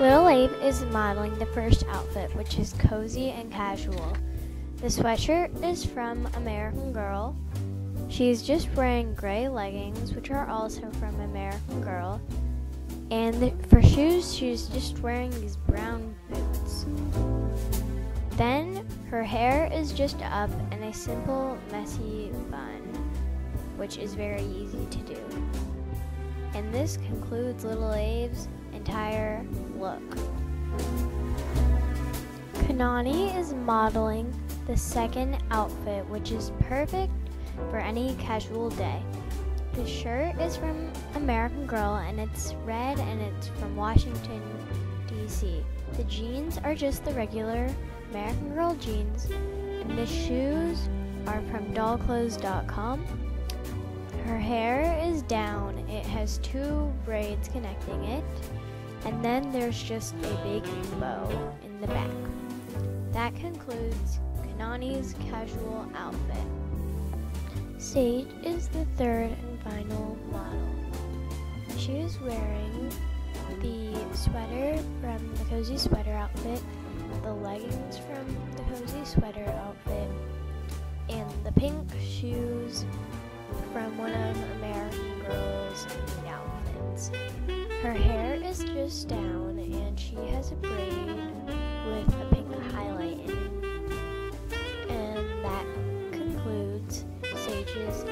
Little Abe is modeling the first outfit, which is cozy and casual. The sweatshirt is from American Girl. She's just wearing gray leggings, which are also from American Girl. And for shoes, she's just wearing these brown boots. Then her hair is just up in a simple, messy bun, which is very easy to do. And this concludes Little Abe's entire look. Kanani is modeling the second outfit, which is perfect for any casual day. The shirt is from American Girl and it's red and it's from Washington, D.C. The jeans are just the regular American Girl jeans, and the shoes are from dollclothes.com. Her hair is down, it has two braids connecting it, and then there's just a big bow in the back. That concludes Kanani's casual outfit. Sage is the third and final model. She is wearing the sweater from the Cozy Sweater outfit, the leggings from the Cozy Sweater outfit, Her hair is just down and she has a braid with a pink highlight in it. And that concludes Sage's